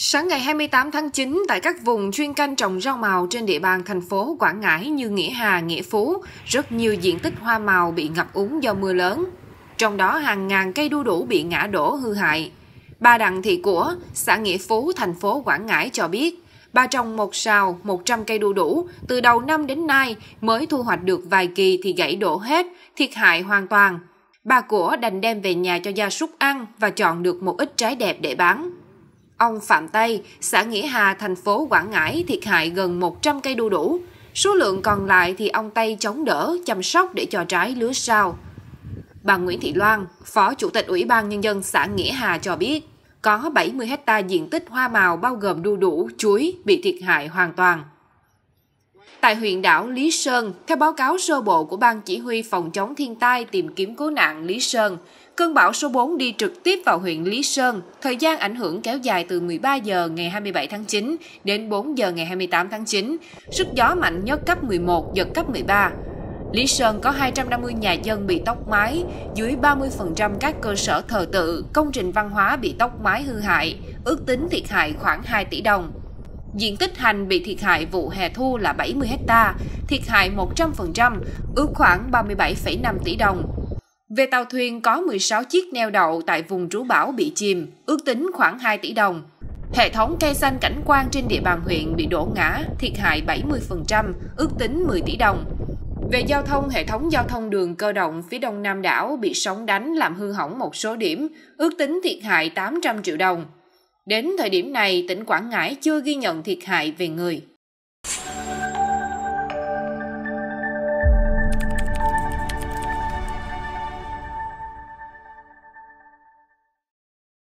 Sáng ngày 28 tháng 9, tại các vùng chuyên canh trồng rau màu trên địa bàn thành phố Quảng Ngãi như Nghĩa Hà, Nghĩa Phú, rất nhiều diện tích hoa màu bị ngập úng do mưa lớn. Trong đó hàng ngàn cây đu đủ bị ngã đổ hư hại. Bà Đặng Thị Của, xã Nghĩa Phú, thành phố Quảng Ngãi cho biết, bà trồng một sào 100 cây đu đủ, từ đầu năm đến nay mới thu hoạch được vài kỳ thì gãy đổ hết, thiệt hại hoàn toàn. Bà Của đành đem về nhà cho gia súc ăn và chọn được một ít trái đẹp để bán. Ông Phạm Tây, xã Nghĩa Hà, thành phố Quảng Ngãi thiệt hại gần 100 cây đu đủ. Số lượng còn lại thì ông Tây chống đỡ, chăm sóc để cho trái lứa sau. Bà Nguyễn Thị Loan, Phó Chủ tịch Ủy ban Nhân dân xã Nghĩa Hà cho biết, có 70 hecta diện tích hoa màu bao gồm đu đủ, chuối bị thiệt hại hoàn toàn. Tại huyện đảo Lý Sơn, theo báo cáo sơ bộ của Ban Chỉ huy Phòng chống thiên tai tìm kiếm cứu nạn Lý Sơn, cơn bão số 4 đi trực tiếp vào huyện Lý Sơn, thời gian ảnh hưởng kéo dài từ 13 giờ ngày 27 tháng 9 đến 4 giờ ngày 28 tháng 9, sức gió mạnh nhất cấp 11, giật cấp 13. Lý Sơn có 250 nhà dân bị tốc mái, dưới 30% các cơ sở thờ tự, công trình văn hóa bị tốc mái hư hại, ước tính thiệt hại khoảng 2 tỷ đồng. Diện tích hành bị thiệt hại vụ hè thu là 70 hecta, thiệt hại 100%, ước khoảng 37,5 tỷ đồng. Về tàu thuyền có 16 chiếc neo đậu tại vùng trú bão bị chìm, ước tính khoảng 2 tỷ đồng. Hệ thống cây xanh cảnh quan trên địa bàn huyện bị đổ ngã, thiệt hại 70%, ước tính 10 tỷ đồng. Về giao thông, hệ thống giao thông đường cơ động phía đông Nam đảo bị sóng đánh làm hư hỏng một số điểm, ước tính thiệt hại 800 triệu đồng. Đến thời điểm này, tỉnh Quảng Ngãi chưa ghi nhận thiệt hại về người.